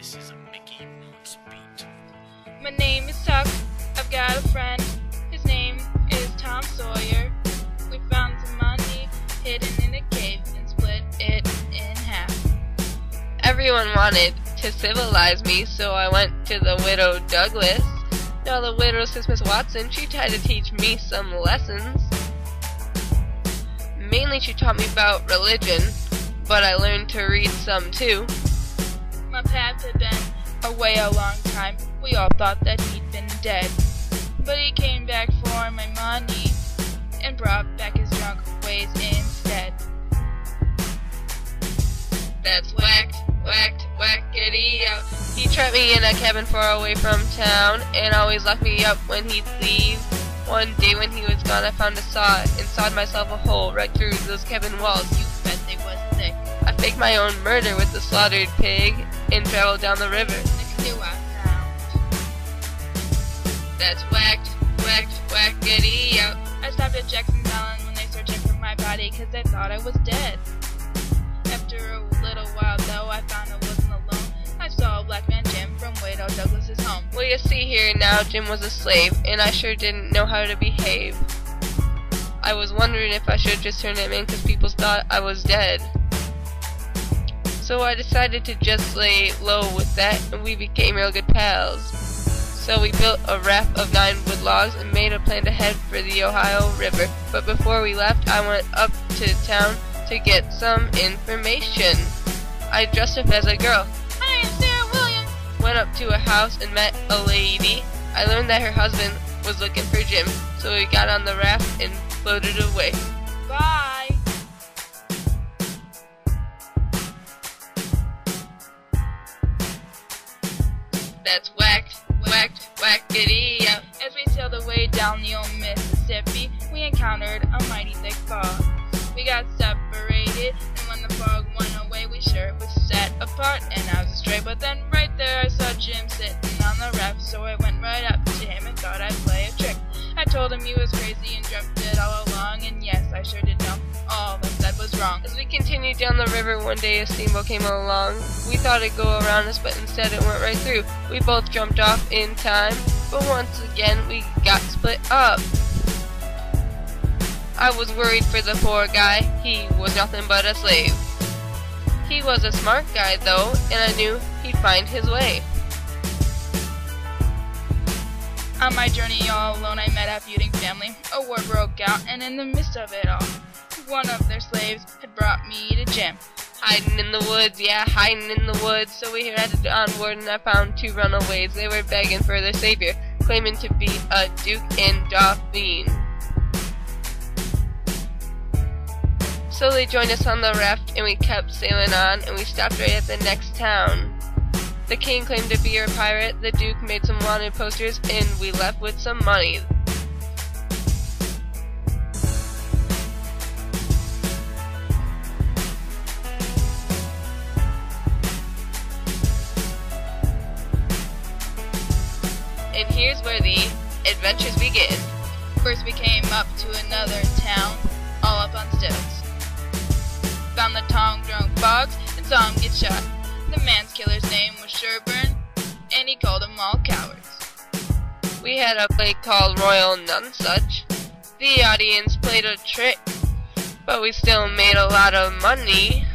This is a Mickey Mouse beat. My name is Huck. I've got a friend. His name is Tom Sawyer. We found some money hidden in a cave and split it in half. Everyone wanted to civilize me, so I went to the widow Douglas. Now the widow says Miss Watson, she tried to teach me some lessons. Mainly she taught me about religion, but I learned to read some too. My pap had been away a long time. We all thought that he'd been dead. But he came back for my money and brought back his drunk ways instead. That's whacked, whacked, whackity out. He trapped me in a cabin far away from town and always locked me up when he'd leave. One day when he was gone, I found a saw and sawed myself a hole right through those cabin walls. You bet they was thick. I faked my own murder with the slaughtered pig and traveled down the river. That's whacked, whacked, whackity out. I stopped at Jackson's Island when they searching for my body because they thought I was dead. After a little while though, I found I wasn't alone. I saw a black man Jim from Wade Widow Douglas's home. Well, you see here now, Jim was a slave, and I sure didn't know how to behave. I was wondering if I should just turn him in because people thought I was dead. So I decided to just lay low with that, and we became real good pals. So we built a raft of nine wood logs and made a plan to head for the Ohio River. But before we left, I went up to town to get some information. I dressed up as a girl, My name's Sarah Williams. went up to a house and met a lady. I learned that her husband was looking for Jim, so we got on the raft and floated away. Bye. That's whacked, whacked, whackity out. As we sailed away down the old Mississippi, we encountered a mighty thick fog. We got separated, and when the fog went away, we sure was set apart, and I was astray. But then right there, I saw Jim sitting on the raft, so I went right up to him and thought I'd play a trick. I told him he was wrong. As we continued down the river, one day a steamboat came along. We thought it'd go around us, but instead it went right through. We both jumped off in time, but once again we got split up. I was worried for the poor guy. He was nothing but a slave. He was a smart guy, though, and I knew he'd find his way. On my journey all alone, I met a feuding family. A war broke out, and in the midst of it all, one of their slaves had brought me to Jim. Hiding in the woods, yeah, hiding in the woods. So we headed onward, and I found two runaways. They were begging for their savior, claiming to be a duke and Dauphin. So they joined us on the raft, and we kept sailing on, and we stopped right at the next town. The king claimed to be a pirate, the duke made some wanted posters, and we left with some money. And here's where the adventures begin. First, we came up to another town, all up on stilts. Found the tongue drunk Boggs and saw him get shot. The man's killer's name was Sherburne, and he called them all cowards. We had a play called Royal Nonsuch. The audience played a trick, but we still made a lot of money.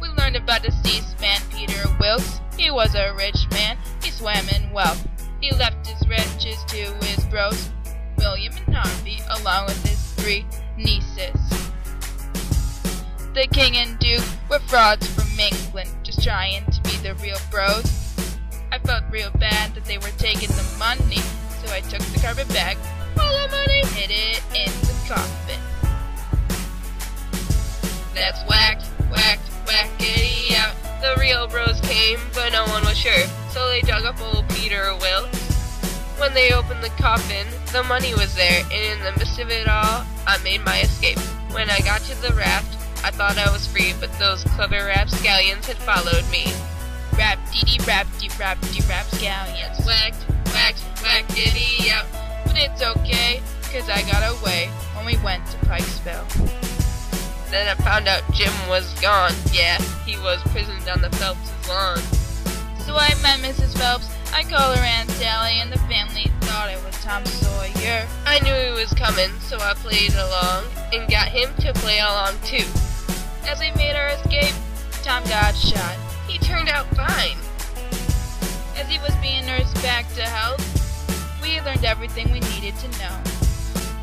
We learned about deceased man Peter Wilkes. He was a rich man. He swam in wealth. He left his riches to his bros, William and Harvey, along with his three nieces. The king and duke were frauds from England, just trying to be the real bros. I felt real bad that they were taking the money, so I took the carpet bag, all the money, hid it in the coffin. That's whacked, whacked, whackity out. The real bros came, When they opened the coffin, the money was there, and in the midst of it all, I made my escape. When I got to the raft, I thought I was free, but those clever rapscallions had followed me. Rap dee dee rap dee rap dee rapscallions. Whacked, whacked, whackity out. But it's okay, cause I got away when we went to Pikesville. Then I found out Jim was gone. Yeah, he was prisoned on the Phelps lawn. So I met Mrs. Phelps. I call her Aunt Sally, and the family I knew he was coming, so I played along and got him to play along too. As we made our escape, Tom got shot. He turned out fine. As he was being nursed back to health, we learned everything we needed to know.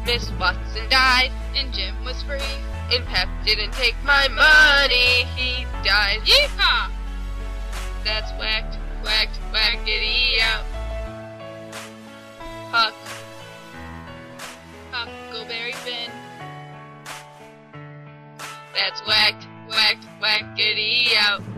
Miss Watson died, And Jim was free. and Pep didn't take my money. He died. Yeehaw! That's whacked, whacked, whackity Huck. Huck, Finn. That's whacked, whacked, whackity out.